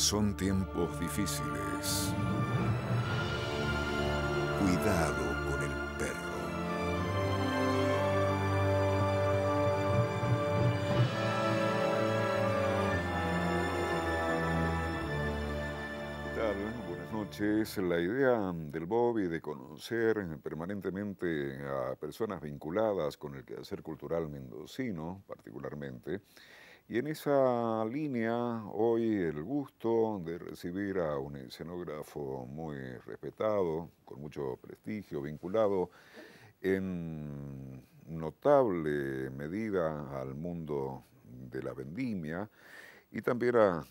Son tiempos difíciles. Cuidado con el perro. Buenas noches. La idea del Bobby de conocer permanentemente a personas vinculadas con el quehacer cultural mendocino, particularmente, y en esa línea, hoy el gusto de recibir a un escenógrafo muy respetado, con mucho prestigio, vinculado en notable medida al mundo de la vendimia y también a,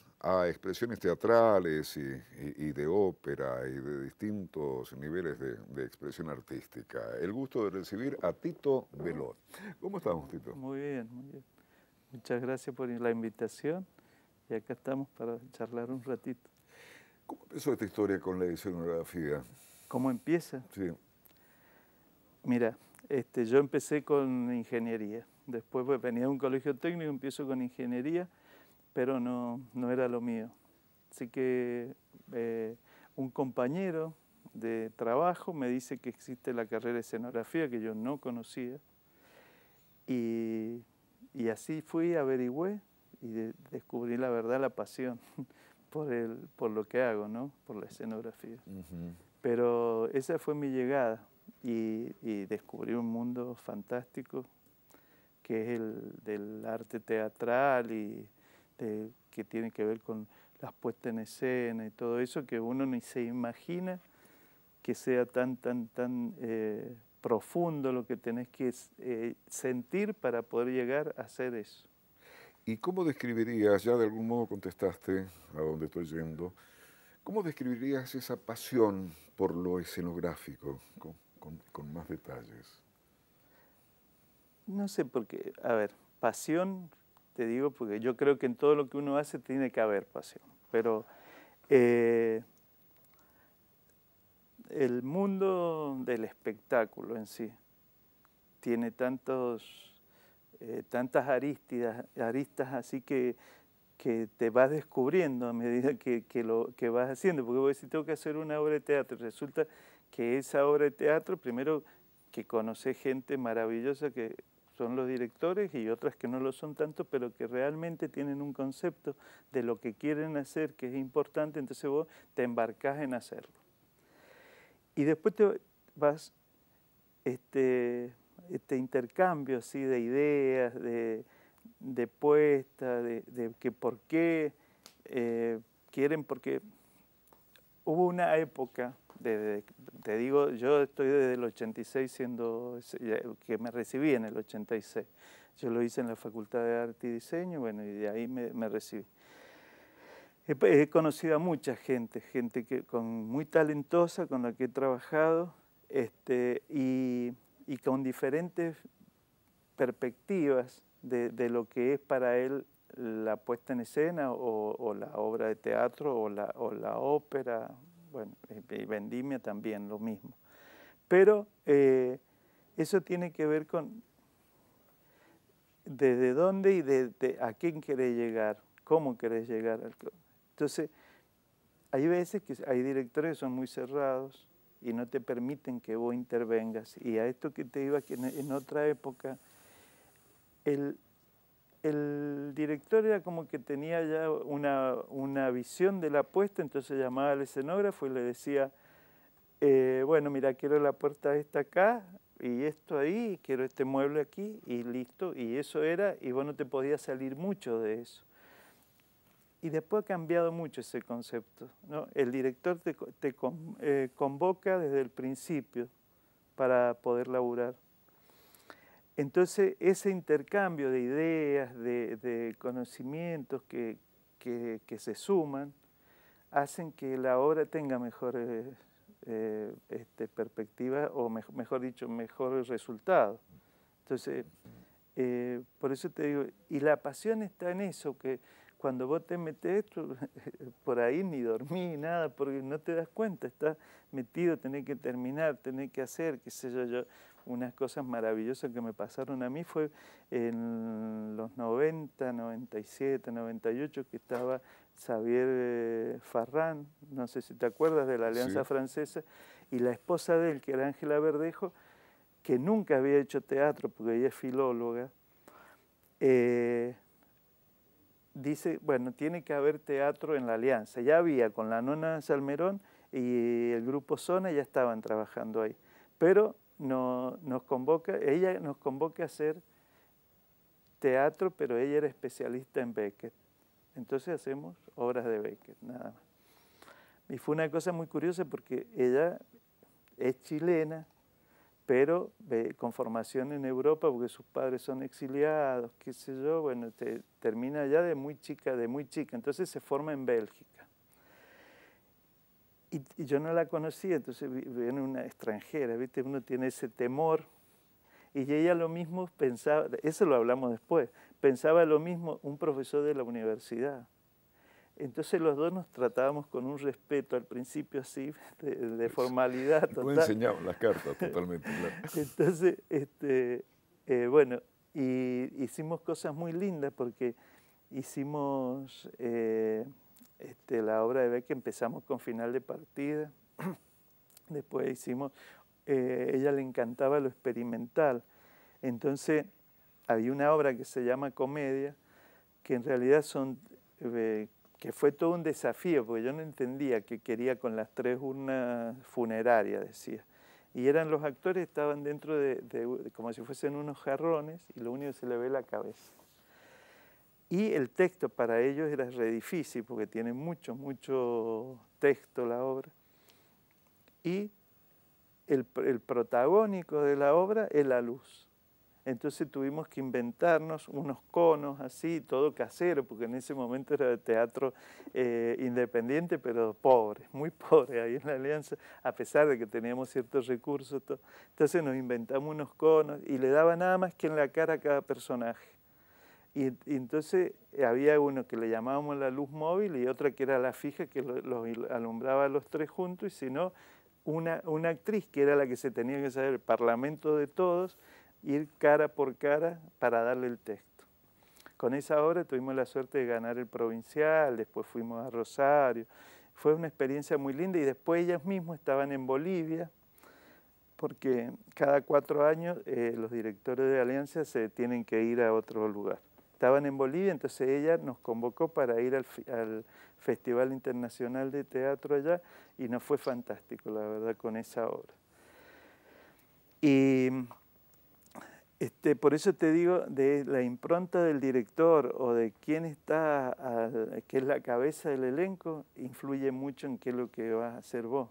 expresiones teatrales y, de ópera y de distintos niveles de, expresión artística. El gusto de recibir a Tito Velón. ¿Cómo estamos, Tito? Muy bien, muy bien. Muchas gracias por la invitación y acá estamos para charlar un ratito. ¿Cómo empezó esta historia con la escenografía? ¿Cómo empieza? Sí. Mira, este, yo empecé con ingeniería. Después pues, venía de un colegio técnico, empiezo con ingeniería, pero no, no era lo mío. Así que eh, un compañero de trabajo me dice que existe la carrera de escenografía que yo no conocía y y así fui, averigüé y descubrí la verdad, la pasión por, el, por lo que hago, ¿no? por la escenografía. Pero esa fue mi llegada y, descubrí un mundo fantástico que es el del arte teatral y que tiene que ver con las puestas en escena y todo eso que uno ni se imagina que sea tan, tan, tan eh, profundo lo que tenés que eh, sentir para poder llegar a hacer eso. ¿Y cómo describirías, ya de algún modo contestaste a dónde estoy yendo, cómo describirías esa pasión por lo escenográfico con, más detalles? No sé, porque, a ver, pasión, te digo, porque yo creo que en todo lo que uno hace tiene que haber pasión, pero eh, el mundo del espectáculo en sí tiene tantos, eh, tantas aristas, aristas así que, que te vas descubriendo a medida que, lo que vas haciendo. Porque vos decís, tengo que hacer una obra de teatro. Resulta que esa obra de teatro, primero que conoces gente maravillosa que son los directores y otras que no lo son tanto, pero que realmente tienen un concepto de lo que quieren hacer, que es importante, entonces vos te embarcás en hacerlo. Y después te vas, este, este intercambio así de ideas, de, de puestas, de, que por qué eh, quieren, porque hubo una época, de, te digo, yo estoy desde el 86 siendo, que me recibí en el 86. Yo lo hice en la Facultad de Arte y Diseño, bueno, y de ahí me recibí. He, conocido a mucha gente, gente con, muy talentosa con la que he trabajado este, y, con diferentes perspectivas de, lo que es para él la puesta en escena o, la obra de teatro o la, o la ópera, bueno, y Vendimia también lo mismo. Pero eh, eso tiene que ver con desde dónde y de, a quién querés llegar, cómo querés llegar al entonces, hay veces que hay directores que son muy cerrados y no te permiten que vos intervengas. Y a esto que te iba, que en, otra época, el, director era como que tenía ya una, visión de la puesta, entonces llamaba al escenógrafo y le decía, eh, bueno, mira, quiero la puerta esta acá y esto ahí, quiero este mueble aquí y listo. Y eso era, y vos no te podías salir mucho de eso. Y después ha cambiado mucho ese concepto. ¿no? El director te, eh, convoca desde el principio para poder laburar. Entonces, ese intercambio de ideas, de, conocimientos que, se suman, hacen que la obra tenga mejores eh, este, perspectivas o, mejor dicho, mejores resultados. Entonces, eh, por eso te digo, y la pasión está en eso, que cuando vos te metes por ahí ni dormí, nada, porque no te das cuenta, estás metido, tenés que terminar, tenés que hacer, qué sé yo, yo. Unas cosas maravillosas que me pasaron a mí fue en los 90, 97, 98, que estaba Xavier eh, Farrán, no sé si te acuerdas de la Alianza Francesa, y la esposa de él, que era Ángela Verdejo, que nunca había hecho teatro porque ella es filóloga, eh, dice, bueno, tiene que haber teatro en la Alianza. Ya había con la nona Salmerón y el grupo Zona ya estaban trabajando ahí. Pero no, nos convoca, ella nos convoca a hacer teatro, pero ella era especialista en Beckett. Entonces hacemos obras de Beckett, nada más. Y fue una cosa muy curiosa porque ella es chilena, pero con formación en Europa, porque sus padres son exiliados, qué sé yo, bueno, termina ya de muy chica, de muy chica, entonces se forma en Bélgica. Y, yo no la conocía, entonces viene una extranjera, ¿viste? Uno tiene ese temor. Y ella lo mismo pensaba, eso lo hablamos después, pensaba lo mismo un profesor de la universidad. Entonces los dos nos tratábamos con un respeto al principio así, de, formalidad total. No enseñaban las cartas totalmente, claro. Entonces, este, eh, bueno, y hicimos cosas muy lindas porque hicimos eh, este, la obra de Beck, empezamos con final de partida, después hicimos, eh, ella le encantaba lo experimental, entonces había una obra que se llama Comedia, que en realidad son que fue todo un desafío, porque yo no entendía qué quería con las tres urnas funerarias, decía. Y eran los actores, estaban dentro de, como si fuesen unos jarrones, y lo único que se le ve la cabeza. Y el texto para ellos era re difícil, porque tiene mucho, mucho texto la obra. Y el, el protagónico de la obra es la luz. Entonces tuvimos que inventarnos unos conos así, todo casero, porque en ese momento era de teatro eh, independiente, pero pobre, muy pobre ahí en la Alianza, a pesar de que teníamos ciertos recursos. Entonces nos inventamos unos conos y le daba nada más que en la cara a cada personaje. Y, entonces eh, había uno que le llamábamos la luz móvil y otra que era la fija, que los alumbraba a los tres juntos, y si no, una, una actriz que era la que se tenía que saber el parlamento de todos, ir cara por cara para darle el texto. Con esa obra tuvimos la suerte de ganar el provincial, después fuimos a Rosario. Fue una experiencia muy linda y después ellas mismas estaban en Bolivia, porque cada cuatro años eh, los directores de Alianza se tienen que ir a otro lugar. Estaban en Bolivia, entonces ella nos convocó para ir al, al Festival Internacional de Teatro allá y nos fue fantástico, la verdad, con esa obra. Y este, por eso te digo, de la impronta del director o de quién está, que es la cabeza del elenco, influye mucho en qué es lo que vas a hacer vos.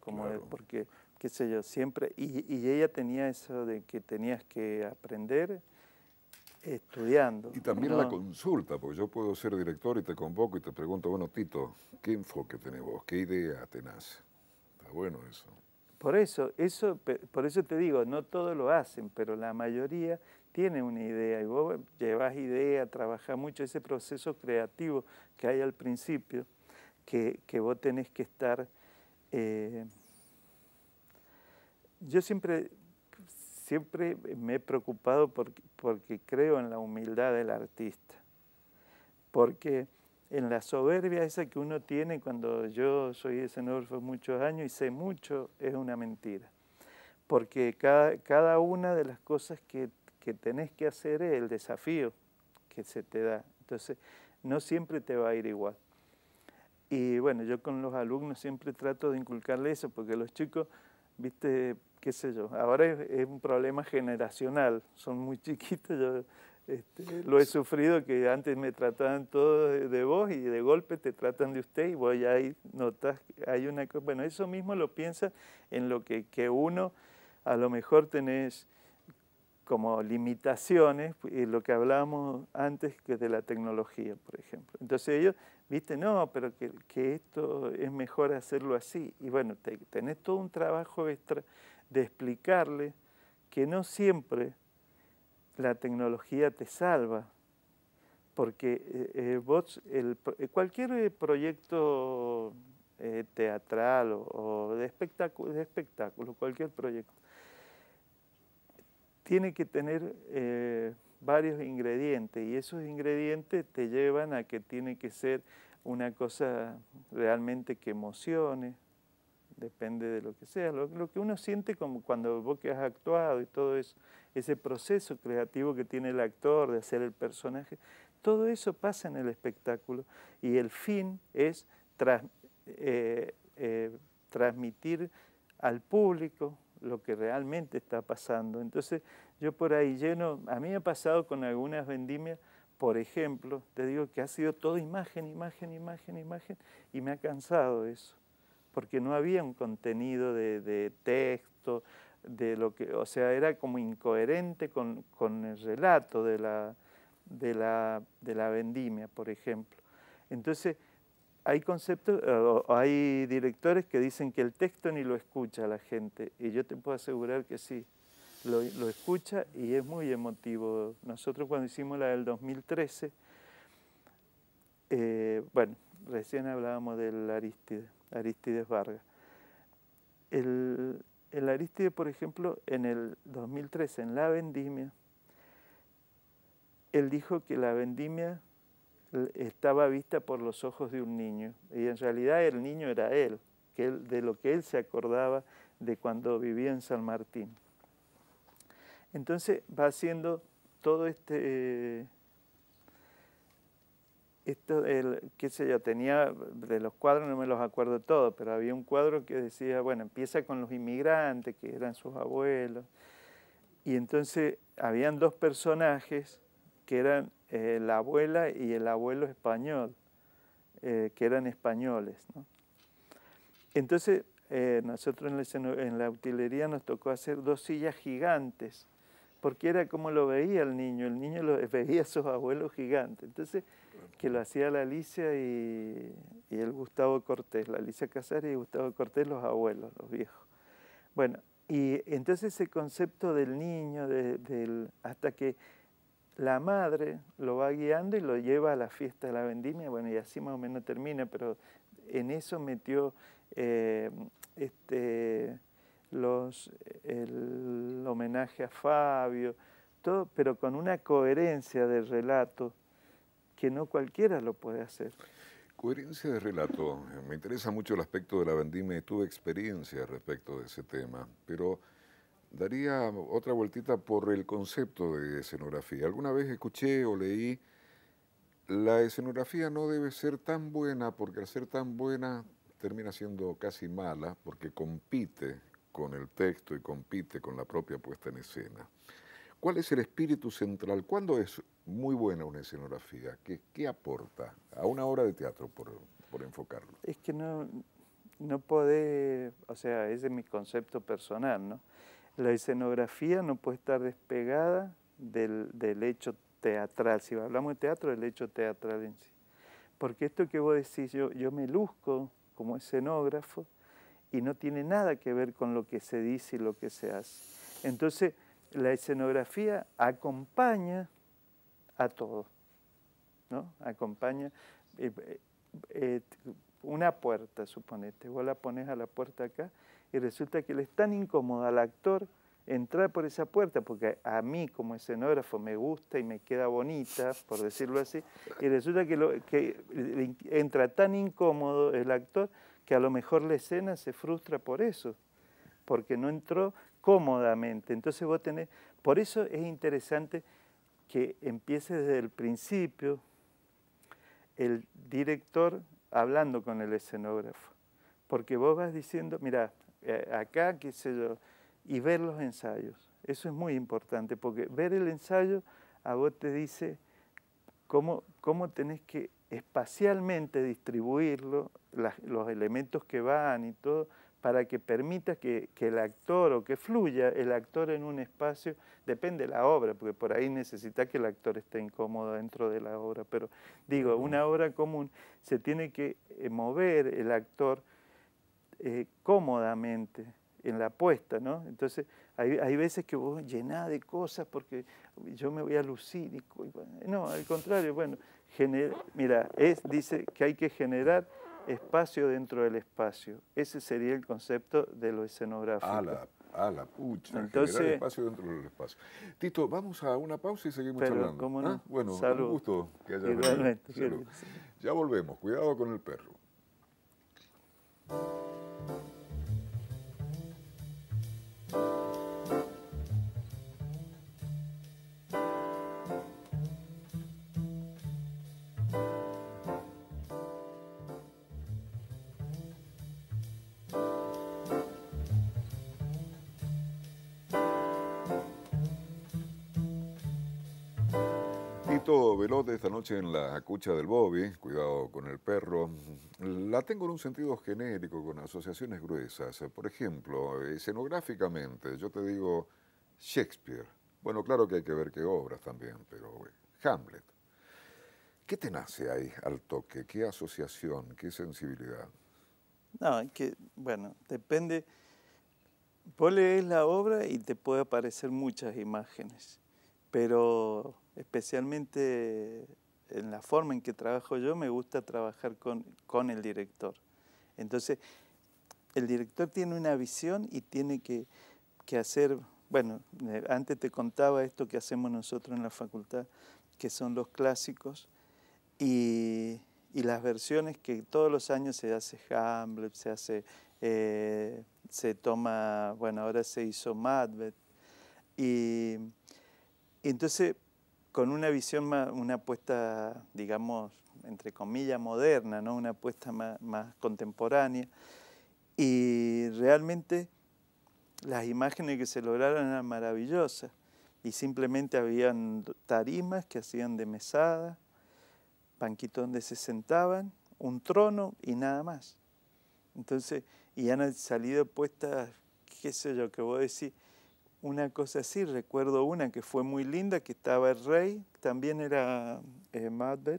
Como porque, qué sé yo, siempre, y, y, ella tenía eso de que tenías que aprender estudiando. Y también la consulta, porque yo puedo ser director y te convoco y te pregunto, bueno, Tito, ¿qué enfoque tenés vos? ¿Qué idea tenés? Está bueno eso. Por eso, eso, por eso te digo, no todos lo hacen, pero la mayoría tiene una idea. Y vos llevas idea, trabajas mucho ese proceso creativo que hay al principio, que, vos tenés que estar... Eh, yo siempre, siempre me he preocupado porque creo en la humildad del artista, porque en la soberbia esa que uno tiene cuando yo soy escenógrafo muchos años y sé mucho, es una mentira. Porque cada, cada una de las cosas que, que tenés que hacer es el desafío que se te da. Entonces, no siempre te va a ir igual. Y bueno, yo con los alumnos siempre trato de inculcarle eso, porque los chicos, viste, qué sé yo, ahora es, es un problema generacional, son muy chiquitos, yo este, lo he sufrido que antes me trataban todos de, vos y de golpe te tratan de usted y vos ya ahí notas, hay una cosa, bueno, eso mismo lo piensa en lo que, que uno a lo mejor tenés como limitaciones, y lo que hablábamos antes que de la tecnología, por ejemplo. Entonces ellos, viste, no, pero que, que esto es mejor hacerlo así. Y bueno, tenés todo un trabajo extra de explicarle que no siempre la tecnología te salva, porque eh, eh, vos, el, eh, cualquier proyecto teatral o, de, espectáculo, de espectáculo, cualquier proyecto, tiene que tener varios ingredientes y esos ingredientes te llevan a que tiene que ser una cosa realmente que emocione, depende de lo que sea, lo, que uno siente como cuando vos que has actuado y todo eso, ese proceso creativo que tiene el actor de hacer el personaje, todo eso pasa en el espectáculo y el fin es eh, eh, transmitir al público lo que realmente está pasando. Entonces yo por ahí lleno, a mí me ha pasado con algunas vendimias, por ejemplo, te digo que ha sido todo imagen, imagen, imagen, imagen, y me ha cansado eso, porque no había un contenido de, texto, de lo que, o sea, era como incoherente con, con el relato de la, de, la, de la vendimia, por ejemplo. Entonces, hay conceptos, o hay directores que dicen que el texto ni lo escucha la gente, y yo te puedo asegurar que sí, lo, escucha y es muy emotivo. Nosotros cuando hicimos la del 2013, eh, bueno, recién hablábamos del Aristide, Aristides Vargas. El, el Aristide, por ejemplo, en el 2013, en la vendimia, él dijo que la vendimia estaba vista por los ojos de un niño y en realidad el niño era él, que de lo que él se acordaba de cuando vivía en San Martín. Entonces va haciendo todo este, esto, el, qué sé yo, tenía, de los cuadros no me los acuerdo todos, pero había un cuadro que decía, bueno, empieza con los inmigrantes, que eran sus abuelos, y entonces habían dos personajes que eran eh, la abuela y el abuelo español, eh, que eran españoles. Entonces, eh, nosotros en la, en la, utilería nos tocó hacer dos sillas gigantes, porque era como lo veía el niño, el niño lo veía a sus abuelos gigantes. Entonces, que lo hacía la Alicia y, el Gustavo Cortés, la Alicia Casares y Gustavo Cortés, los abuelos, los viejos. Bueno, y entonces ese concepto del niño, del, hasta que la madre lo va guiando y lo lleva a la fiesta de la vendimia, bueno, y así más o menos termina, pero en eso metió eh, este, los, el homenaje a Fabio, todo, pero con una coherencia de relato que no cualquiera lo puede hacer. Coherencia de relato. Me interesa mucho el aspecto de la vendimia y tuve experiencia respecto de ese tema, pero daría otra vueltita por el concepto de escenografía. Alguna vez escuché o leí, la escenografía no debe ser tan buena porque al ser tan buena termina siendo casi mala porque compite con el texto y compite con la propia puesta en escena. ¿Cuál es el espíritu central? ¿Cuándo es muy buena una escenografía? ¿Qué, qué aporta a una obra de teatro, por, por enfocarlo? Es que no, no puede, o sea, ese es mi concepto personal, ¿no? La escenografía no puede estar despegada del, del hecho teatral. Si hablamos de teatro, del hecho teatral en sí. Porque esto que vos decís, yo, yo me luzco como escenógrafo y no tiene nada que ver con lo que se dice y lo que se hace. Entonces, la escenografía acompaña a todo, ¿no? Acompaña eh, eh, una puerta, suponete, vos la pones a la puerta acá y resulta que le es tan incómodo al actor entrar por esa puerta, porque a mí como escenógrafo me gusta y me queda bonita, por decirlo así, y resulta que, lo, que entra tan incómodo el actor que a lo mejor la escena se frustra por eso, porque no entró cómodamente. Entonces vos tenés, por eso es interesante que empiece desde el principio el director hablando con el escenógrafo, porque vos vas diciendo, mira, eh, acá, qué sé yo, y ver los ensayos. Eso es muy importante, porque ver el ensayo a vos te dice cómo, cómo tenés que espacialmente distribuirlo, los elementos que van y todo, para que permita que, que, el actor o que fluya el actor en un espacio, depende de la obra, porque por ahí necesita que el actor esté incómodo dentro de la obra, pero digo, una obra común se tiene que eh, mover el actor eh, cómodamente en la apuesta, ¿no? Entonces, hay, hay, veces que vos llenás de cosas porque yo me voy a lucir. Y, no, al contrario, bueno, mira, es, dice que hay que generar espacio dentro del espacio. Ese sería el concepto de lo escenográfico. A la, a la pucha, Entonces, generar espacio dentro del espacio. Tito, vamos a una pausa y seguimos hablando. ¿cómo no? ¿Ah? Bueno, un gusto que hayas venido. Ya volvemos, cuidado con el perro. Velote esta noche en la cucha del Bobby, cuidado con el perro. La tengo en un sentido genérico, con asociaciones gruesas. Por ejemplo, escenográficamente, yo te digo Shakespeare. Bueno, claro que hay que ver qué obras también, pero Hamlet. ¿Qué te nace ahí al toque? ¿Qué asociación? ¿Qué sensibilidad? No, que, bueno, depende. Vos lees la obra y te puede aparecer muchas imágenes, pero especialmente en la forma en que trabajo yo, me gusta trabajar con, con el director. Entonces, el director tiene una visión y tiene que, que, hacer, bueno, eh, antes te contaba esto que hacemos nosotros en la facultad, que son los clásicos, y, y las versiones que todos los años se hace Hamlet, se hace, eh, se toma, bueno, ahora se hizo Macbeth, y, entonces con una visión, una apuesta, digamos, entre comillas, moderna, ¿no? una apuesta más, contemporánea. Y realmente las imágenes que se lograron eran maravillosas. Y simplemente habían tarimas que hacían de mesada, banquitos donde se sentaban, un trono y nada más. Entonces, y han salido puestas, qué sé yo, que voy a decir, una cosa así. Recuerdo una que fue muy linda, que estaba el rey, también era eh,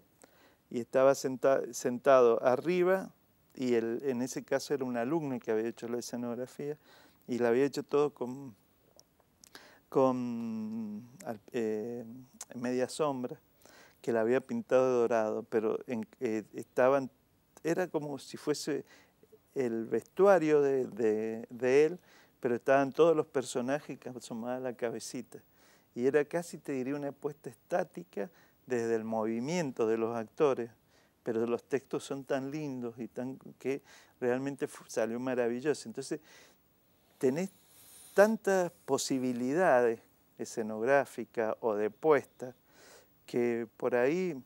y estaba sentado arriba, y el, en ese caso era un alumno que había hecho la escenografía, y la había hecho todo con, con eh, media sombra, que la había pintado dorado, pero eh, estaban, era como si fuese el vestuario de, de él, pero estaban todos los personajes que asomaban la cabecita. Y era casi, te diría, una apuesta estática desde el movimiento de los actores, pero los textos son tan lindos y tan que realmente salió maravilloso. Entonces, tenés tantas posibilidades escenográficas o de puesta que por ahí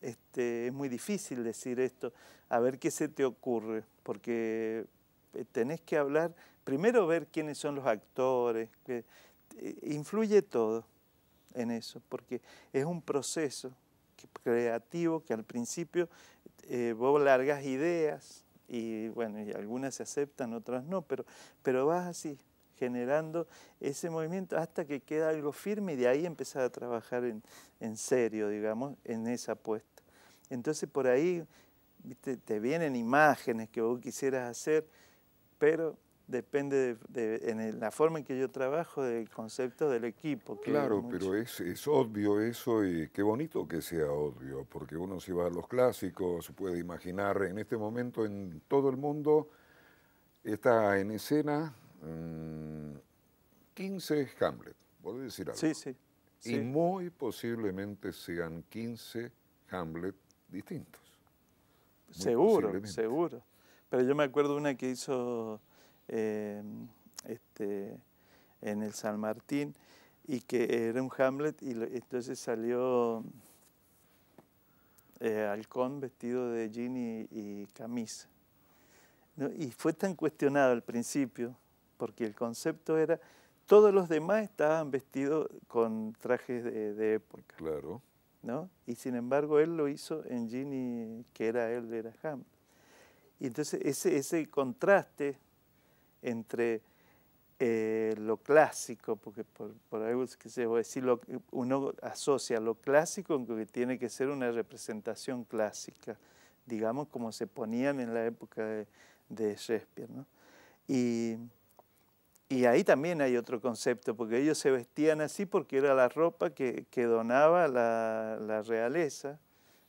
este, es muy difícil decir esto, a ver qué se te ocurre, porque eh, tenés que hablar primero ver quiénes son los actores, eh, influye todo en eso, porque es un proceso creativo que al principio eh, vos largas ideas y bueno, y algunas se aceptan, otras no, pero, pero vas así, generando ese movimiento hasta que queda algo firme y de ahí empezar a trabajar en, en serio, digamos, en esa apuesta. Entonces por ahí te vienen imágenes que vos quisieras hacer, pero depende de, en la forma en que yo trabajo del concepto del equipo. claro, pero es, es, obvio eso y qué bonito que sea obvio, porque uno si va a los clásicos puede imaginar en este momento en todo el mundo está en escena 15 mm, Hamlet, ¿podés decir algo? Sí, sí, Y muy posiblemente sean 15 Hamlet distintos. seguro, seguro. Pero yo me acuerdo una que hizo Em, este, en el San Martín y que era un Hamlet y entonces salió eh, Halcón vestido de jean y, camisa. Y fue tan cuestionado al principio porque el concepto era todos los demás estaban vestidos con trajes de, época. Claro. ¿no? Y sin embargo él lo hizo en jean y que era él, era Hamlet. Y entonces ese, ese contraste entre eh, lo clásico, porque por, algo que se a decir, uno asocia lo clásico con que tiene que ser una representación clásica, digamos como se ponían en la época de, Shakespeare. ¿no? Y, y, ahí también hay otro concepto, porque ellos se vestían así porque era la ropa que, que donaba la, la, realeza,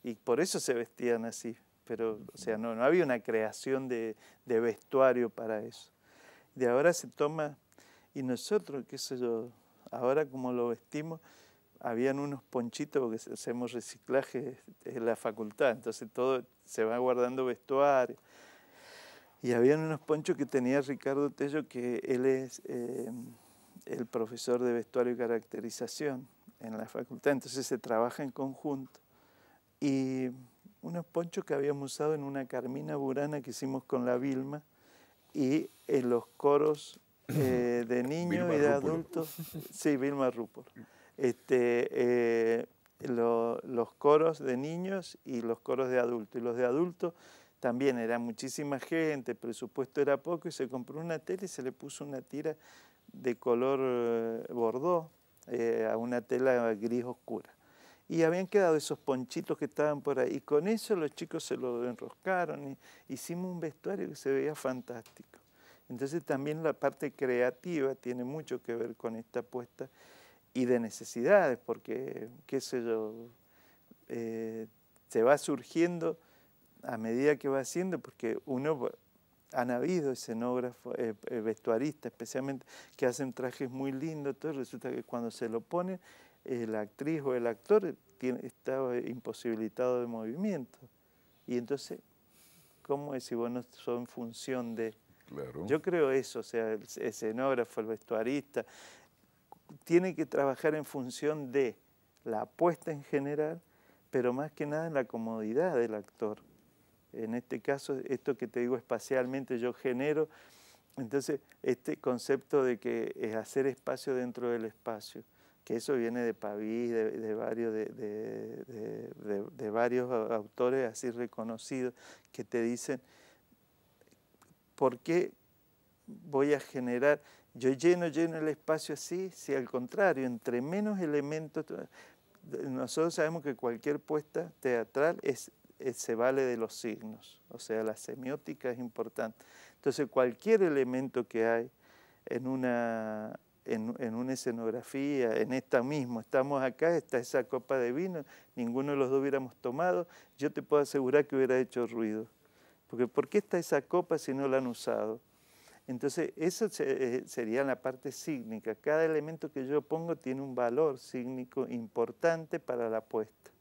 y por eso se vestían así. Pero, o sea, no, no había una creación de, de vestuario para eso de ahora se toma, y nosotros, qué sé yo, ahora como lo vestimos, habían unos ponchitos, porque hacemos reciclaje en la facultad, entonces todo se va guardando vestuario. Y habían unos ponchos que tenía Ricardo Tello, que él es eh, el profesor de vestuario y caracterización en la facultad, entonces se trabaja en conjunto. Y unos ponchos que habíamos usado en una carmina burana que hicimos con la Vilma y en los coros eh, de niños y de adultos. Sí, Vilma Rupor. Este, eh, los coros de niños y los coros de adultos. Y los de adultos también era muchísima gente, el presupuesto era poco y se compró una tela y se le puso una tira de color eh, bordó a una tela gris oscura y habían quedado esos ponchitos que estaban por ahí. Y con eso los chicos se lo enroscaron y hicimos un vestuario que se veía fantástico. Entonces también la parte creativa tiene mucho que ver con esta apuesta y de necesidades, porque, qué sé yo, eh, se va surgiendo a medida que va haciendo, porque uno, han habido escenógrafos, eh, eh, vestuaristas especialmente, que hacen trajes muy lindos, todo resulta que cuando se lo ponen la actriz o el actor estaba imposibilitado de movimiento. Y entonces, ¿cómo es si vos no sos en función de... Yo creo eso, o sea, el escenógrafo, el vestuarista, tiene que trabajar en función de la apuesta en general, pero más que nada en la comodidad del actor. En este caso, esto que te digo espacialmente, yo genero, entonces, este concepto de que es hacer espacio dentro del espacio que eso viene de Pavís, de, varios, de, varios autores así reconocidos, que te dicen, ¿por qué voy a generar, yo lleno, lleno el espacio así, si al contrario, entre menos elementos, nosotros sabemos que cualquier puesta teatral es, se vale de los signos, o sea, la semiótica es importante. Entonces, cualquier elemento que hay en una, en, una escenografía, en esta misma, estamos acá, está esa copa de vino, ninguno de los dos hubiéramos tomado, yo te puedo asegurar que hubiera hecho ruido. Porque ¿por qué está esa copa si no la han usado? Entonces, eso eh, sería la parte sígnica. Cada elemento que yo pongo tiene un valor sígnico importante para la apuesta.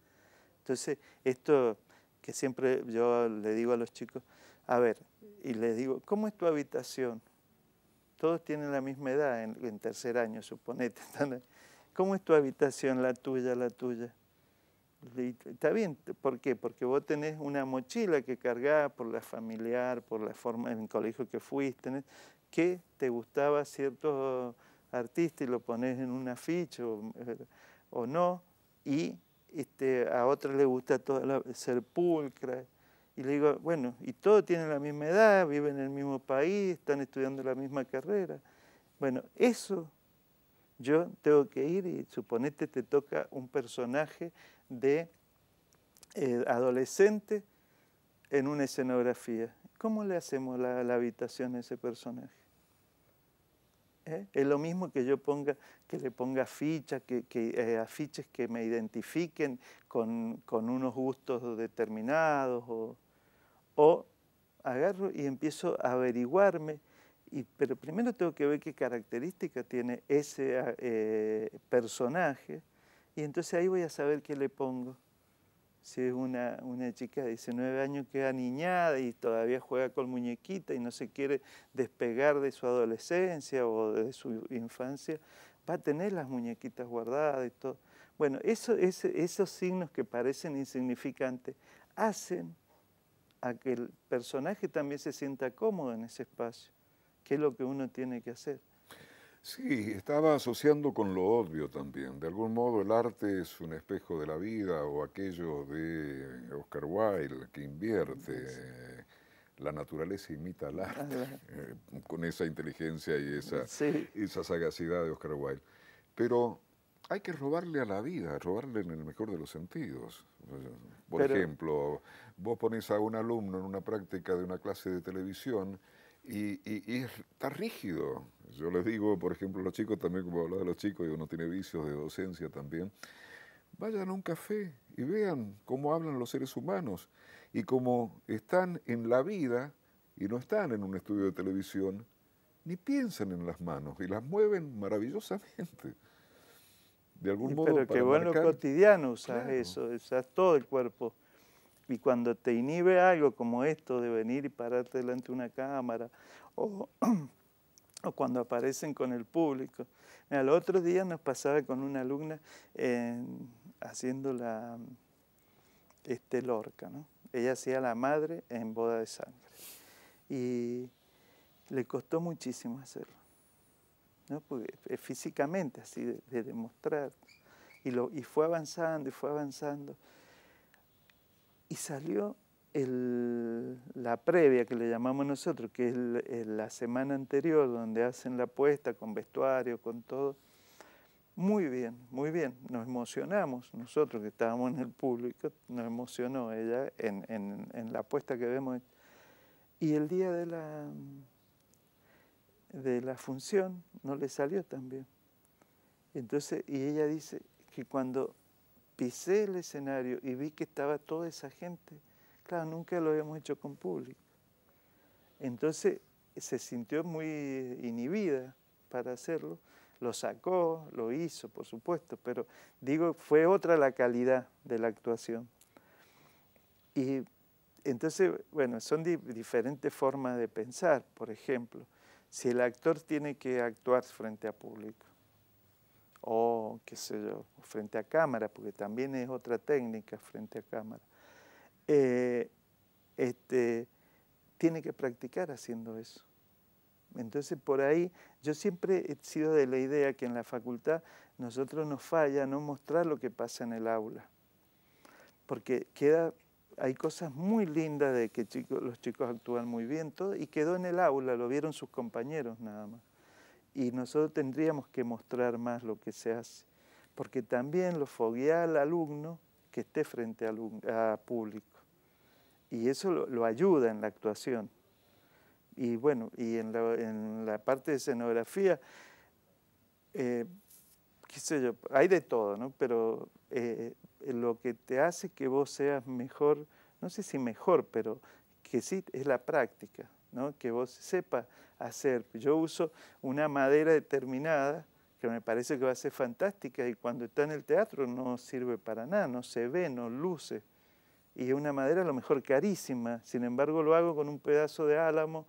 Entonces, esto que siempre yo le digo a los chicos, a ver, y les digo, ¿cómo es tu habitación? todos tienen la misma edad en, tercer año, suponete. ¿Cómo es tu habitación, la tuya, la tuya? Está bien, ¿por qué? Porque vos tenés una mochila que cargás por la familiar, por la forma en el colegio que fuiste, que te gustaba cierto artista y lo pones en un afiche o, no, y este, a otra le gusta toda la ser pulcra, y le digo, bueno, y todos tienen la misma edad, viven en el mismo país, están estudiando la misma carrera. Bueno, eso yo tengo que ir y suponete te toca un personaje de eh, adolescente en una escenografía. ¿Cómo le hacemos la, habitación a ese personaje? ¿Eh? Es lo mismo que yo ponga, que le ponga fichas, que, eh, afiches que me identifiquen con, con unos gustos determinados o, o agarro y empiezo a averiguarme, y, pero primero tengo que ver qué característica tiene ese personaje, y entonces ahí voy a saber qué le pongo. Si es una, una chica de 19 años que es aniñada y todavía juega con muñequita y no se quiere despegar de su adolescencia o de su infancia, va a tener las muñequitas guardadas y todo. Bueno, eso, esos signos que parecen insignificantes hacen a que el personaje también se sienta cómodo en ese espacio, que es lo que uno tiene que hacer. Sí, estaba asociando con lo obvio también. De algún modo el arte es un espejo de la vida o aquello de Oscar Wilde que invierte. La naturaleza imita al arte, eh, con esa inteligencia y esa, esa sagacidad de Oscar Wilde. Pero hay que robarle a la vida, robarle en el mejor de los sentidos. Por ejemplo, vos pones a un alumno en una práctica de una clase de televisión y, está rígido. Yo les digo, por ejemplo, a los chicos también, como habla de los chicos, y uno tiene vicios de docencia también, vayan a un café y vean cómo hablan los seres humanos y cómo están en la vida y no están en un estudio de televisión, ni piensan en las manos y las mueven maravillosamente. de algún modo. Pero en lo cotidiano usas eso, usas todo el cuerpo. Y cuando te inhibe algo como esto de venir y pararte delante de una cámara, o, o cuando aparecen con el público. el otro día nos pasaba con una alumna haciendo la este, Lorca, ¿no? Ella hacía la madre en boda de sangre. Y le costó muchísimo hacerlo, ¿no? Porque físicamente, así de, demostrar. Y, lo, y fue avanzando y fue avanzando. Y salió la previa que le llamamos nosotros, que es la semana anterior, donde hacen la apuesta con vestuario, con todo. Muy bien, muy bien. Nos emocionamos, nosotros que estábamos en el público, nos emocionó ella en la apuesta que vemos. Y el día de la, de la función no le salió tan bien. Entonces, y ella dice que cuando pisé el escenario y vi que estaba toda esa gente, claro, nunca lo habíamos hecho con público. Entonces se sintió muy inhibida para hacerlo, lo sacó, lo hizo, por supuesto, pero digo, fue otra la calidad de la actuación. Y entonces, bueno, son diferentes formas de pensar, por ejemplo, si el actor tiene que actuar frente a público, o qué sé yo, frente a cámara, porque también es otra técnica frente a cámara. Eh, este, tiene que practicar haciendo eso. Entonces por ahí yo siempre he sido de la idea que en la facultad nosotros nos falla no mostrar lo que pasa en el aula, porque queda, hay cosas muy lindas de que los chicos actúan muy bien, todo, y quedó en el aula, lo vieron sus compañeros nada más. Y nosotros tendríamos que mostrar más lo que se hace, porque también lo foguea al alumno que esté frente a, público. Y eso lo, ayuda en la actuación. Y bueno, y en la, parte de escenografía, eh, qué sé yo, hay de todo, ¿no? Pero eh, lo que te hace que vos seas mejor, no sé si mejor, pero que sí es la práctica, ¿no? Que vos sepas hacer. Yo uso una madera determinada que me parece que va a ser fantástica y cuando está en el teatro no sirve para nada, no se ve, no luce. Y es una madera a lo mejor carísima, sin embargo lo hago con un pedazo de álamo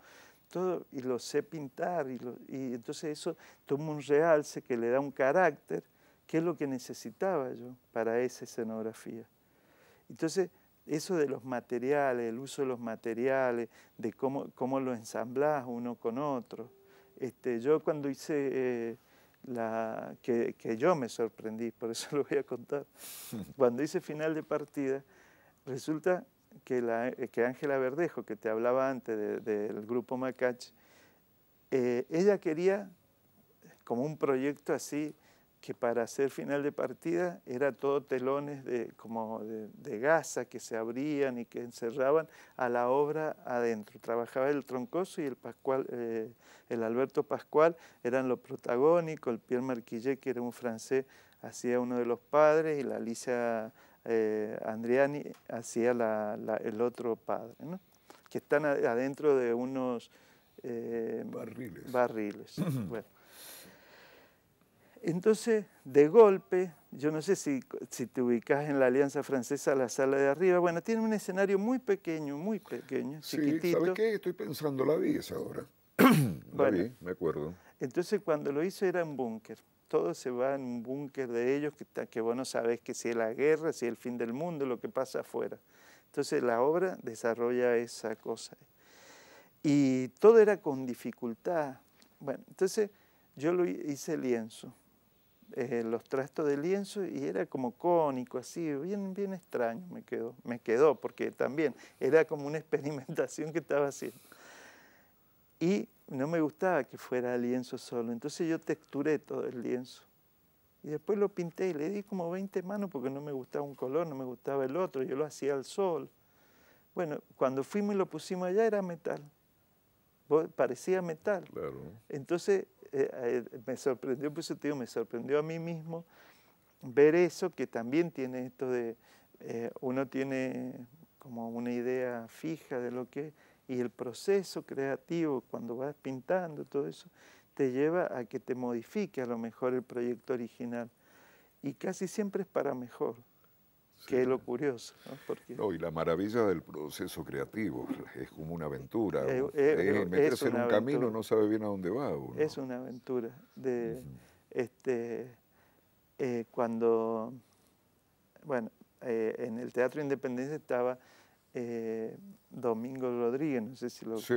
todo, y lo sé pintar y, y entonces eso toma un realce que le da un carácter, que es lo que necesitaba yo para esa escenografía. Entonces, eso de los materiales, el uso de los materiales, de cómo, cómo lo ensamblás uno con otro. Este, yo cuando hice eh, la, que, yo me sorprendí, por eso lo voy a contar. Cuando hice final de partida, resulta que, la, que Ángela Verdejo, que te hablaba antes del grupo Macach, eh, ella quería como un proyecto así, que para hacer final de partida era todo telones de, como de, gasa que se abrían y que encerraban a la obra adentro. Trabajaba el Troncoso y el Pascual, eh, el Alberto Pascual eran los protagónicos, el Pierre Marquillet, que era un francés, hacía uno de los padres y la Alicia eh, Andriani hacía el otro padre, ¿no? que están adentro de unos eh, barriles. barriles. bueno. Entonces, de golpe, yo no sé si, si, te ubicas en la Alianza Francesa, la sala de arriba, bueno, tiene un escenario muy pequeño, muy pequeño, sí, chiquitito. ¿sabes qué? Estoy pensando, la vi esa hora. la vi, me acuerdo. Entonces, cuando lo hizo era un búnker. Todo se va en un búnker de ellos, que, que vos no sabés que si es la guerra, si es el fin del mundo, lo que pasa afuera. Entonces, la obra desarrolla esa cosa. Y todo era con dificultad. Bueno, entonces yo lo hice lienzo eh, los trastos de lienzo y era como cónico, así, bien, bien extraño me quedó. Me quedó porque también era como una experimentación que estaba haciendo. Y no me gustaba que fuera lienzo solo, entonces yo texturé todo el lienzo. Y después lo pinté y le di como 20 manos porque no me gustaba un color, no me gustaba el otro, yo lo hacía al sol. Bueno, cuando fuimos y lo pusimos allá era metal. Parecía metal. Claro. Entonces eh, eh, me sorprendió, pues te me sorprendió a mí mismo ver eso, que también tiene esto de, eh, uno tiene como una idea fija de lo que y el proceso creativo cuando vas pintando todo eso te lleva a que te modifique a lo mejor el proyecto original. y casi siempre es para mejor, que es lo curioso. ¿no? Porque... No, y la maravilla del proceso creativo, es como una aventura. Eh, eh, meterse en un camino no sabe bien a dónde va. Uno. Es una aventura. De, este, eh, cuando, bueno, en el Teatro Independencia estaba Domingo Rodríguez, no sé si lo Sí,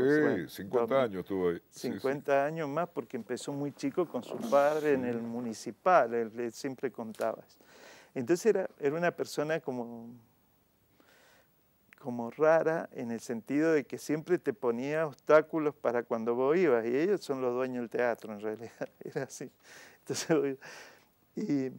50 años estuvo ahí. 50 años más porque empezó muy chico con su padre en el municipal, él, siempre contaba. Entonces era, era una persona como, como rara en el sentido de que siempre te ponía obstáculos para cuando vos ibas y ellos son los dueños del teatro en realidad, era así. Entonces, y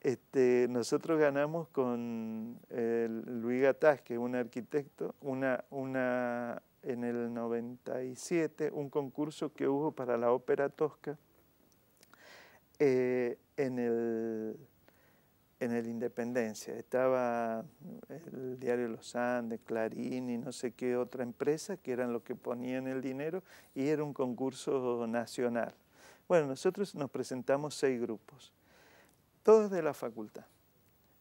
este, nosotros ganamos con Luis Gatás, que es un arquitecto, una, una, en el 97, un concurso que hubo para la ópera tosca eh, en, el, en el Independencia. Estaba el diario Los Andes, Clarín y no sé qué otra empresa que eran los que ponían el dinero y era un concurso nacional. Bueno, nosotros nos presentamos seis grupos todos de la facultad.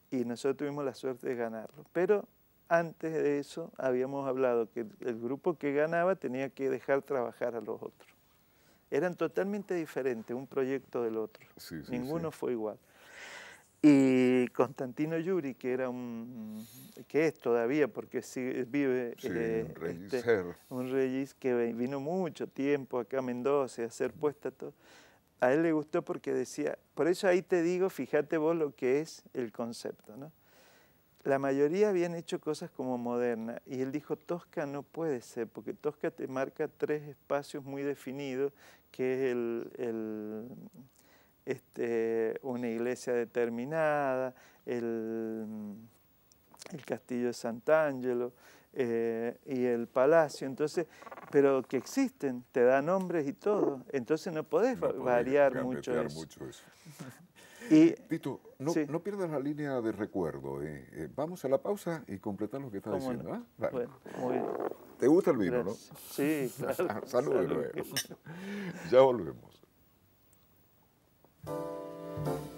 Y nosotros tuvimos la suerte de ganarlo. Pero antes de eso habíamos hablado que el grupo que ganaba tenía que dejar trabajar a los otros. Eran totalmente diferentes un proyecto del otro. Ninguno fue igual. Y Constantino Yuri, que era un, que es todavía, porque vive eh, un, este, un reyes que vino mucho tiempo acá a Mendoza a hacer puesta todo a él le gustó porque decía, por eso ahí te digo, fíjate vos lo que es el concepto, ¿no? La mayoría habían hecho cosas como moderna y él dijo, Tosca no puede ser, porque Tosca te marca tres espacios muy definidos, que es el, este, una iglesia determinada, el, el castillo de Sant'Angelo, eh, y el palacio, entonces, pero que existen, te da nombres y todo, entonces no podés variar mucho eso. Y, Tito, no, no, pierdas la línea de recuerdo. Eh. Eh, vamos a la pausa y completar lo que estás diciendo. ¿ah? Bueno, muy bien. ¿Te gusta el vino, no? Sí, claro. Salud, ya volvemos. Thank you.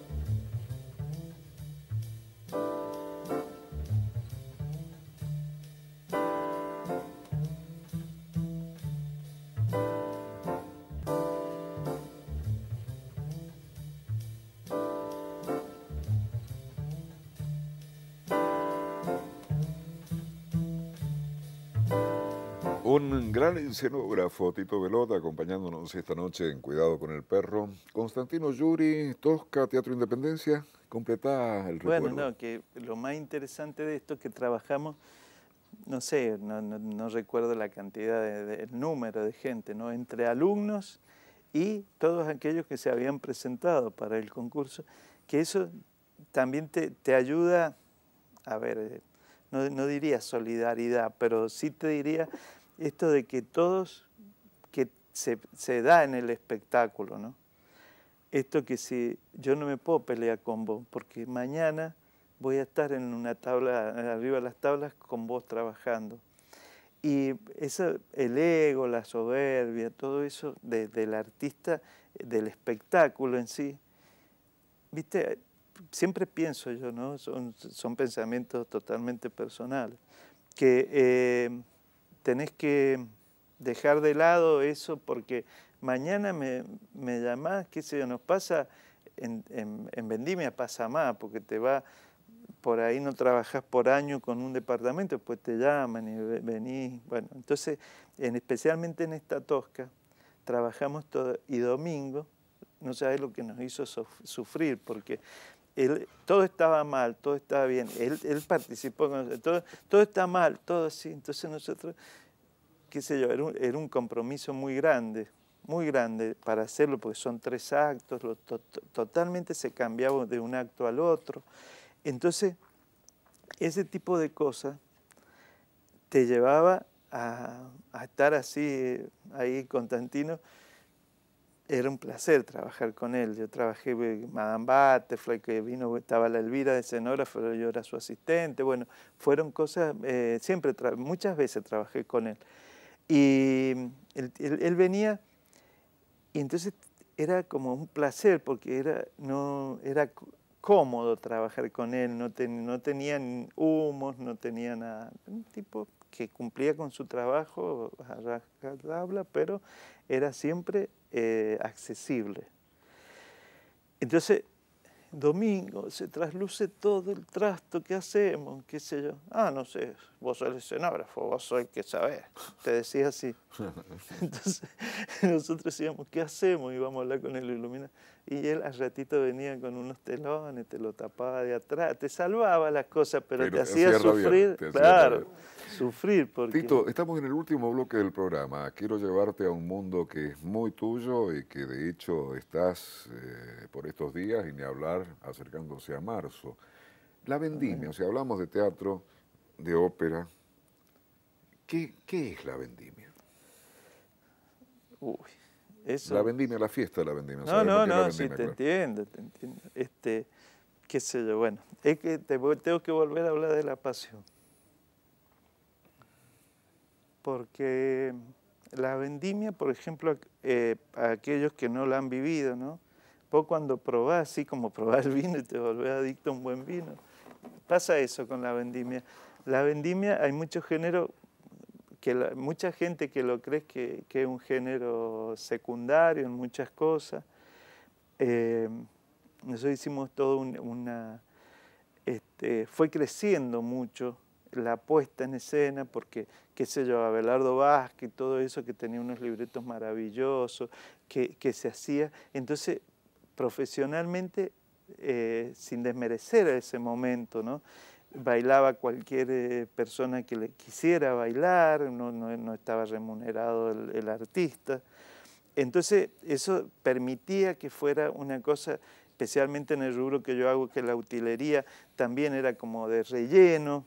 Gran escenógrafo, Tito Velota, acompañándonos esta noche en Cuidado con el Perro. Constantino Yuri, Tosca, Teatro Independencia, completa el recuerdo. Bueno, no, que lo más interesante de esto es que trabajamos, no sé, no, recuerdo la cantidad, de, el número de gente, ¿no? Entre alumnos y todos aquellos que se habían presentado para el concurso, que eso también te, te ayuda, a ver, eh, no, no diría solidaridad, pero sí te diría esto de que todos, que se, se, da en el espectáculo, ¿no? Esto que si yo no me puedo pelear con vos, porque mañana voy a estar en una tabla, arriba de las tablas con vos trabajando. Y eso, el ego, la soberbia, todo eso del artista, del espectáculo en sí, viste, siempre pienso yo, ¿no? Son, son pensamientos totalmente personales, que eh, tenés que dejar de lado eso porque mañana me, me llamás, qué sé yo, nos pasa, en, en, Vendimia pasa más, porque te va, por ahí no trabajás por año con un departamento, después te llaman y venís, bueno, entonces, en, especialmente en esta tosca, trabajamos todo, y domingo, no sabes lo que nos hizo sufrir, porque él, todo estaba mal, todo estaba bien, él, él participó, todo, todo está mal, todo así, entonces nosotros, qué sé yo, era un, era un compromiso muy grande, muy grande para hacerlo, porque son tres actos, lo, totalmente se cambiaba de un acto al otro. Entonces, ese tipo de cosas te llevaba a, a estar así, ahí Constantino, era un placer trabajar con él. Yo trabajé con Madame Butterfly, que vino, estaba la Elvira de escenógrafo, yo era su asistente. Bueno, fueron cosas, eh, siempre, muchas veces trabajé con él. Y él, venía, y entonces era como un placer, porque era, no, era cómodo trabajar con él, no, no tenían humos, no tenía nada. Un tipo que cumplía con su trabajo a habla, pero era siempre eh, accesible. Entonces, domingo se trasluce todo el trasto que hacemos, qué sé yo. Ah, no sé, vos sos el escenógrafo, vos sos el que sabés. Te decía así. Entonces nosotros decíamos, ¿qué hacemos? Y vamos a hablar con el iluminador. Y él al ratito venía con unos telones, te lo tapaba de atrás, te salvaba las cosas, pero, te hacía sufrir. claro sufrir. Porque... Tito, estamos en el último bloque del programa. Quiero llevarte a un mundo que es muy tuyo y que de hecho estás eh, por estos días y ni hablar acercándose a marzo. La vendimia, o sea, hablamos de teatro, de ópera. ¿Qué, qué es la vendimia? Uy, eso... La vendimia, la fiesta de la vendimia. No, no, no, sí, te entiendo, te entiendo. Este, qué sé yo, bueno, es que tengo que volver a hablar de la pasión porque la vendimia, por ejemplo, eh, aquellos que no la han vivido, ¿no? Vos cuando probás, así como probás el vino y te volvés adicto a un buen vino, pasa eso con la vendimia. La vendimia, hay muchos géneros, que mucha gente que lo cree que, es un género secundario en muchas cosas. Eh, nosotros hicimos todo una... Este, fue creciendo mucho la puesta en escena, porque, qué sé yo, Abelardo Vázquez, todo eso, que tenía unos libretos maravillosos, que, se hacía. Entonces, profesionalmente, eh, sin desmerecer ese momento, ¿no? bailaba cualquier eh, persona que le quisiera bailar, no, estaba remunerado el, el, artista. Entonces eso permitía que fuera una cosa, especialmente en el rubro que yo hago, que la utilería también era como de relleno,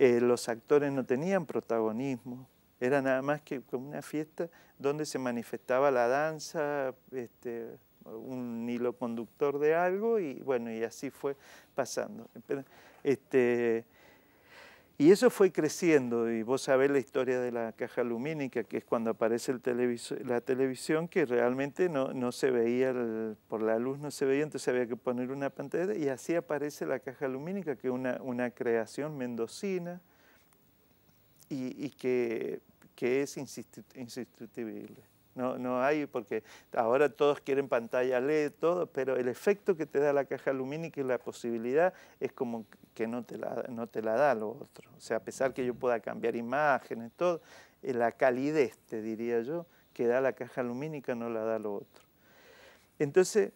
eh, los actores no tenían protagonismo, era nada más que como una fiesta donde se manifestaba la danza, este, un hilo conductor de algo y bueno, y así fue pasando. Este, y eso fue creciendo, y vos sabés la historia de la caja lumínica, que es cuando aparece el la televisión, que realmente no, no se veía, por la luz no se veía, entonces había que poner una pantalla, y así aparece la caja lumínica, que es una, una creación mendocina, y, y que, que, es insustituible. No, no hay, porque ahora todos quieren pantalla LED, todo, pero el efecto que te da la caja lumínica y la posibilidad es como que no te la, no te la da lo otro. O sea, a pesar que yo pueda cambiar imágenes, todo, eh, la calidez, te diría yo, que da la caja lumínica no la da lo otro. Entonces,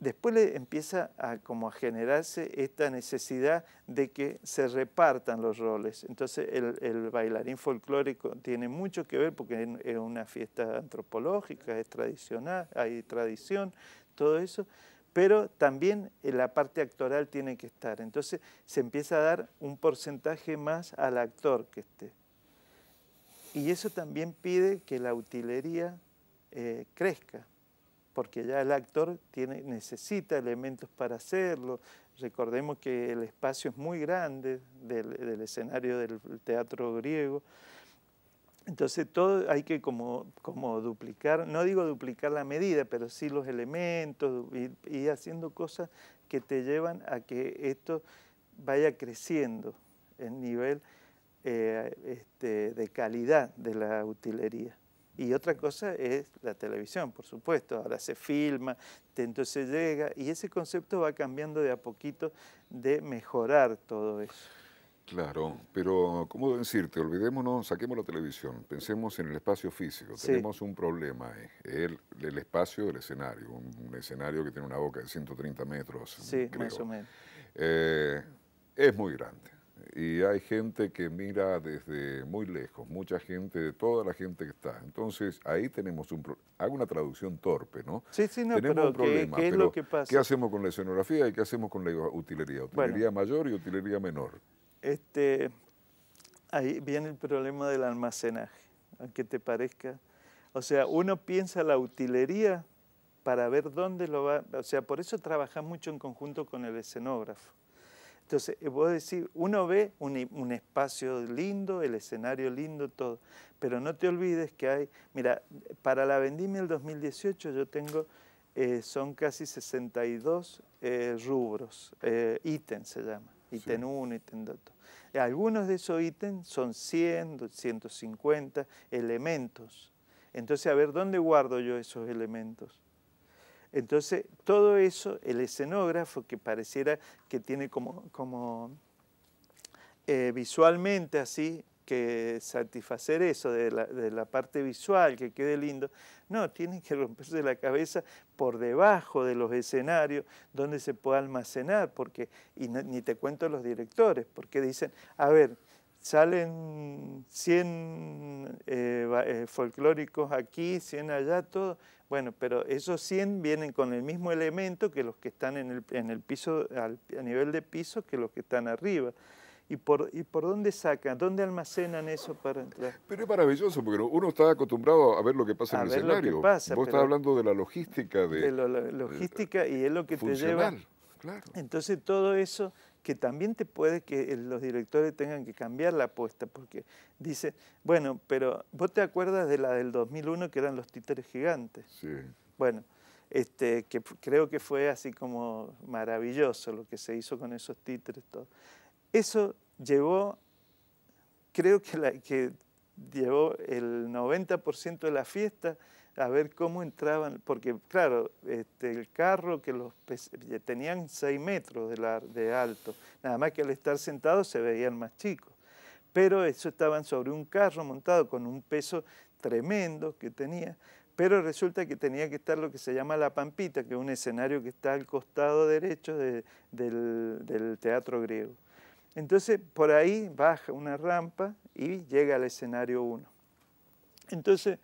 después le empieza a, como a generarse esta necesidad de que se repartan los roles. Entonces el, bailarín folclórico tiene mucho que ver porque es una fiesta antropológica, es tradicional, hay tradición, todo eso, pero también la parte actoral tiene que estar. Entonces se empieza a dar un porcentaje más al actor que esté. Y eso también pide que la utilería eh, crezca porque ya el actor tiene, necesita elementos para hacerlo. Recordemos que el espacio es muy grande del, escenario del teatro griego. Entonces todo hay que como, duplicar, no digo duplicar la medida, pero sí los elementos, y, haciendo cosas que te llevan a que esto vaya creciendo en nivel eh, este, de calidad de la utilería. Y otra cosa es la televisión, por supuesto. Ahora se filma, entonces llega, y ese concepto va cambiando de a poquito de mejorar todo eso. Claro, pero ¿cómo decirte? Olvidémonos, saquemos la televisión, pensemos en el espacio físico. Tenemos un problema, el, el espacio del escenario, un, escenario que tiene una boca de 130 metros. Sí, más o menos. Eh, es muy grande y hay gente que mira desde muy lejos, mucha gente, de toda la gente que está. Entonces, ahí tenemos un hago una traducción torpe, ¿no? Sí, sí, no, tenemos un problema, ¿qué, es lo que pasa? ¿Qué hacemos con la escenografía y qué hacemos con la utilería? Utilería mayor y utilería menor. Este, ahí viene el problema del almacenaje, aunque te parezca. O sea, uno piensa la utilería para ver dónde lo va, o sea, por eso trabaja mucho en conjunto con el escenógrafo entonces, eh, vos decís, uno ve un, espacio lindo, el escenario lindo, todo, pero no te olvides que hay, mira, para la vendimia del 2018 yo tengo, eh, son casi 62 eh, rubros, eh, ítems se llama, ítem 1, ítem 2. Algunos de esos ítems son 100, 150 elementos. Entonces, a ver, ¿dónde guardo yo esos elementos? Entonces, todo eso, el escenógrafo que pareciera que tiene como, como eh, visualmente así, que satisfacer eso de la, parte visual, que quede lindo. No, tiene que romperse la cabeza por debajo de los escenarios donde se pueda almacenar, porque, y ni te cuento los directores, porque dicen, a ver, salen 100 eh, eh, folclóricos aquí, 100 allá, todo. Bueno, pero esos 100 vienen con el mismo elemento que los que están en el, en el piso, a nivel de piso, que los que están arriba. ¿Y por, ¿Y por dónde sacan? ¿Dónde almacenan eso para entrar? Pero es maravilloso, porque uno está acostumbrado a ver lo que pasa en el escenario. Pasa, Vos estás hablando de la logística. De, de la logística y es lo que te lleva. Claro. Entonces todo eso que también te puede que los directores tengan que cambiar la apuesta, porque dice, bueno, pero vos te acuerdas de la del 2001 que eran los títeres gigantes. Sí. Bueno, este, que creo que fue así como maravilloso lo que se hizo con esos títeres. Todo. Eso llevó, creo que, la, que llevó el 90% de la fiesta a ver cómo entraban, porque claro, este, el carro que los tenían 6 metros de, la, de alto, nada más que al estar sentados se veían más chicos, pero eso estaban sobre un carro montado con un peso tremendo que tenía, pero resulta que tenía que estar lo que se llama la Pampita, que es un escenario que está al costado derecho del, del teatro griego. Entonces, por ahí baja una rampa y llega al escenario 1. Entonces,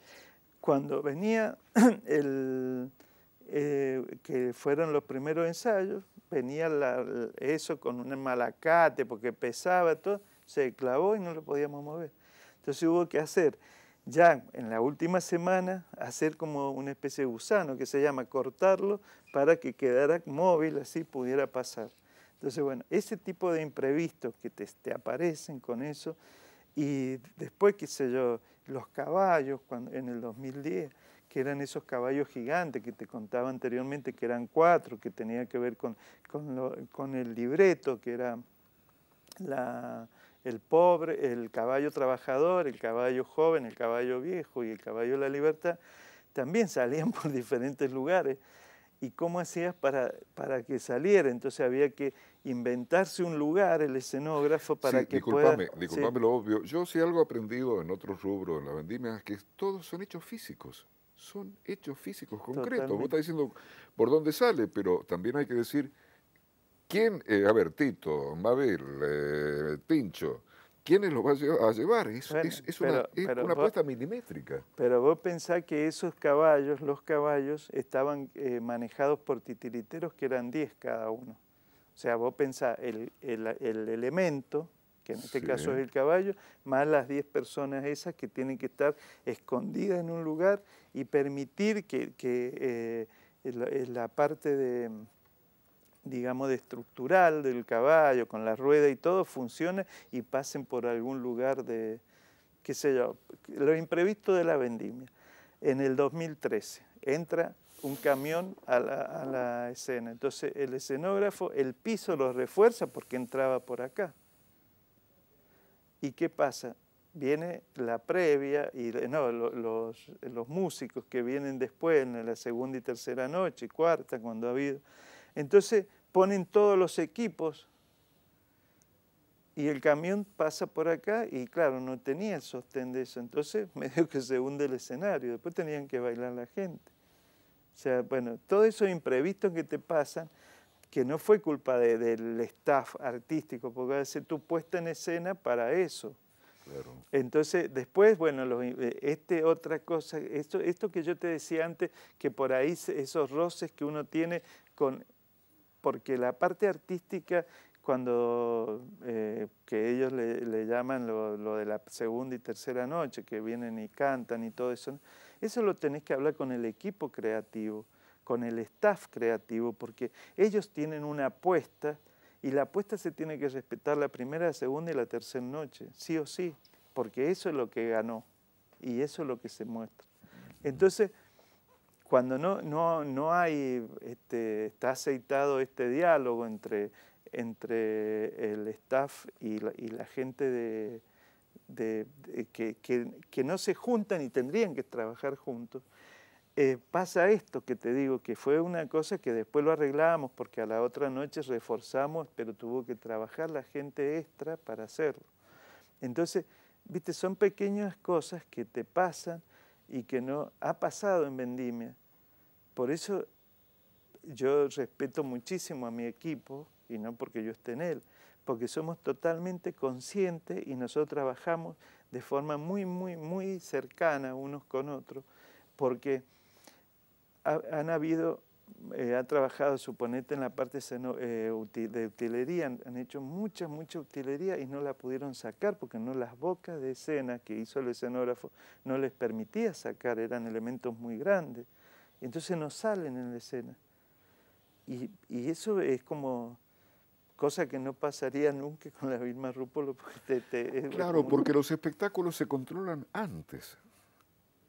cuando venía el, eh, que fueron los primeros ensayos, venía eso con un malacate porque pesaba todo, se clavó y no lo podíamos mover. Entonces hubo que hacer, ya en la última semana, hacer como una especie de gusano que se llama cortarlo para que quedara móvil, así pudiera pasar. Entonces, bueno, ese tipo de imprevistos que te, te aparecen con eso, y después, qué sé yo, los caballos en el 2010, que eran esos caballos gigantes que te contaba anteriormente, que eran cuatro, que tenía que ver con, con, el libreto, que era el pobre, el caballo trabajador, el caballo joven, el caballo viejo y el caballo de la libertad, también salían por diferentes lugares y cómo hacías para, para que saliera. Entonces había que inventarse un lugar, el escenógrafo, para que pueda... Disculpame lo obvio. Yo sí algo aprendido en otros rubros, en la vendimia, es que todos son hechos físicos. Son hechos físicos concretos. Vos estás diciendo por dónde sale, pero también hay que decir quién, eh, a ver, Tito, Mabel, eh, Pincho, ¿Quiénes lo va a llevar? Es, una, apuesta milimétrica. Pero vos pensás que esos caballos, los caballos, estaban eh, manejados por titiriteros que eran 10 cada uno. O sea, vos pensás el, elemento, que en este caso es el caballo, más las 10 personas esas que tienen que estar escondidas en un lugar y permitir que, que eh, la parte de digamos, de estructural del caballo, con la rueda y todo, funcione y pasen por algún lugar de, qué sé yo, lo imprevisto de la vendimia. En el 2013 entra un camión a la, escena, entonces el escenógrafo, el piso lo refuerza porque entraba por acá. ¿Y qué pasa? Viene la previa y no, los, los músicos que vienen después en la segunda y tercera noche, cuarta, cuando ha habido. Entonces, ponen todos los equipos y el camión pasa por acá y claro, no tenía el sostén de eso, entonces medio que se hunde el escenario, después tenían que bailar la gente. O sea, bueno, todos esos imprevistos que te pasan, que no fue culpa del staff artístico, porque va a ser tu puesta en escena para eso. Entonces, después, bueno, eh, este otra cosa, esto, esto que yo te decía antes, que por ahí esos roces que uno tiene con porque la parte artística, cuando eh, que ellos le, llaman lo, de la segunda y tercera noche, que vienen y cantan y todo eso, eso lo tenés que hablar con el equipo creativo, con el staff creativo, porque ellos tienen una apuesta y la apuesta se tiene que respetar la primera, la segunda y la tercera noche, sí o sí, porque eso es lo que ganó y eso es lo que se muestra. Entonces, cuando no, no, no hay, este, está aceitado este diálogo entre, entre el staff y la, y la gente de, de, que, no se juntan y tendrían que trabajar juntos, eh, pasa esto que te digo, que fue una cosa que después lo arreglamos porque a la otra noche reforzamos, pero tuvo que trabajar la gente extra para hacerlo. Entonces, viste, son pequeñas cosas que te pasan y que no ha pasado en Vendimia. Por eso yo respeto muchísimo a mi equipo, y no porque yo esté en él, porque somos totalmente conscientes y nosotros trabajamos de forma muy, muy, muy cercana unos con otros, porque han habido, eh, ha trabajado, suponete, en la parte eh, de utilería, han, hecho mucha, mucha utilería y no la pudieron sacar porque no las bocas de escena que hizo el escenógrafo no les permitía sacar, eran elementos muy grandes. Entonces no salen en la escena. Y eso es como cosa que no pasaría nunca con la Vilma Rúpolo. Porque claro, porque los espectáculos se controlan antes.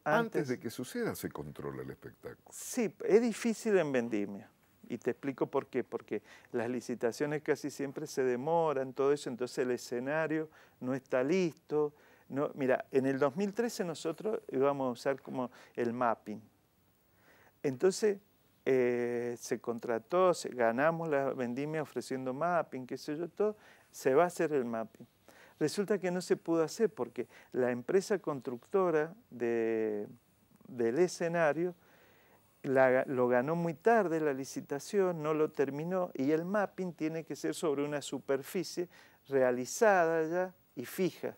Antes, de que suceda se controla el espectáculo. Sí, es difícil en vendimia. Y te explico por qué. Porque las licitaciones casi siempre se demoran, todo eso, entonces el escenario no está listo. No, mira, en el 2013 nosotros íbamos a usar como el mapping. Entonces eh, se contrató, se, ganamos la vendimia ofreciendo mapping, qué sé yo, todo, se va a hacer el mapping. Resulta que no se pudo hacer porque la empresa constructora del escenario lo ganó muy tarde la licitación, no lo terminó y el mapping tiene que ser sobre una superficie realizada ya y fija.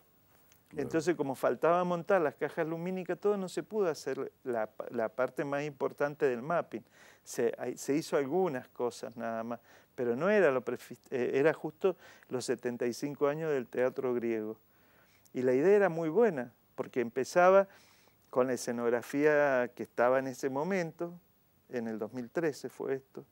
Entonces, como faltaba montar las cajas lumínicas, todo no se pudo hacer la, parte más importante del mapping. Se, se, hizo algunas cosas nada más, pero no era lo eh, era justo los 75 años del teatro griego. Y la idea era muy buena, porque empezaba con la escenografía que estaba en ese momento, en el 2013 fue esto,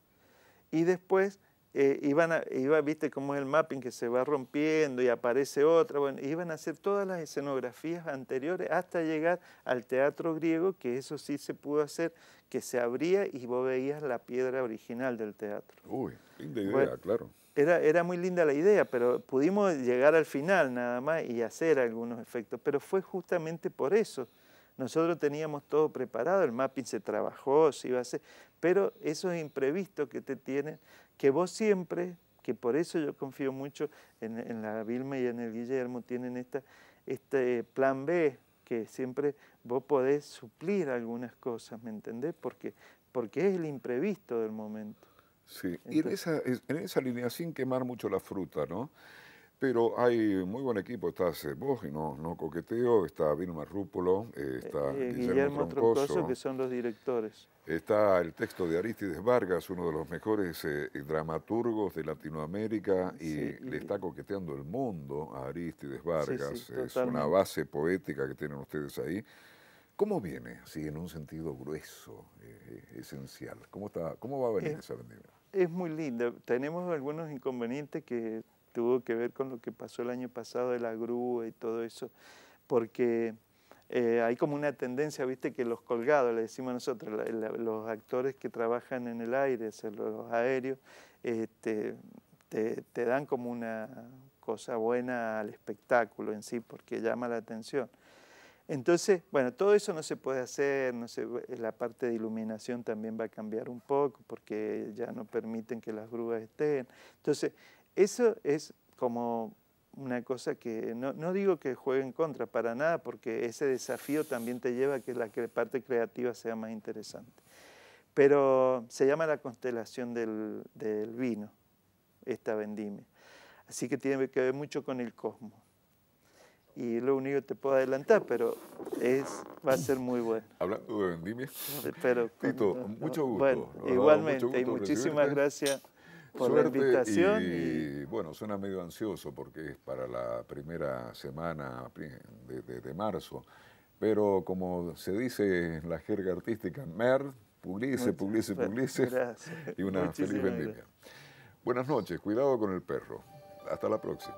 y después eh, iban a, iba, viste cómo es el mapping que se va rompiendo y aparece otra, bueno, iban a hacer todas las escenografías anteriores hasta llegar al teatro griego, que eso sí se pudo hacer, que se abría y vos veías la piedra original del teatro. Uy, linda idea, claro. Era, era muy linda la idea, pero pudimos llegar al final nada más y hacer algunos efectos, pero fue justamente por eso. Nosotros teníamos todo preparado, el mapping se trabajó, se iba a hacer, pero esos imprevistos que te tienen que vos siempre, que por eso yo confío mucho en, la Vilma y en el Guillermo, tienen esta, este plan B, que siempre vos podés suplir algunas cosas, ¿me entendés? Porque, porque es el imprevisto del momento. Sí, y en esa, en esa línea, sin quemar mucho la fruta, ¿no? Pero hay muy buen equipo, estás vos y no, no coqueteo, está Vilma Rúpolo, eh, está eh, Guillermo, Troncoso, que son los directores. Está el texto de Aristides Vargas, uno de los mejores eh, dramaturgos de Latinoamérica y le está coqueteando el mundo a Aristides Vargas. es una base poética que tienen ustedes ahí. ¿Cómo viene? Así en un sentido grueso, esencial. ¿Cómo, está, ¿Cómo va a venir esa vendimia? Es muy linda. Tenemos algunos inconvenientes que tuvo que ver con lo que pasó el año pasado de la grúa y todo eso, porque eh, hay como una tendencia, viste, que los colgados, le decimos nosotros, los actores que trabajan en el aire, los aéreos, este, te, te, dan como una cosa buena al espectáculo en sí, porque llama la atención. Entonces, bueno, todo eso no se puede hacer, no se, la parte de iluminación también va a cambiar un poco, porque ya no permiten que las grúas estén. Entonces, eso es como una cosa que no, digo que juegue en contra para nada, porque ese desafío también te lleva a que la parte creativa sea más interesante. Pero se llama la constelación del, vino, esta vendimia. Así que tiene que ver mucho con el cosmos. Y lo único que te puedo adelantar, pero es, va a ser muy bueno. Hablando de vendimia. Pero, Tito, mucho gusto. Bueno, igualmente, y muchísimas gracias por la invitación. Y, bueno, suena medio ansioso porque es para la primera semana de, marzo. Pero como se dice en la jerga artística, mer, publice, publice, publice. Y una feliz vendimia. Buenas noches, cuidado con el perro. Hasta la próxima.